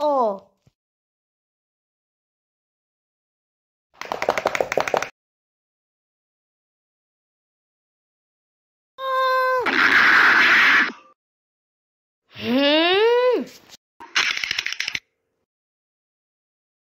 O Hmm?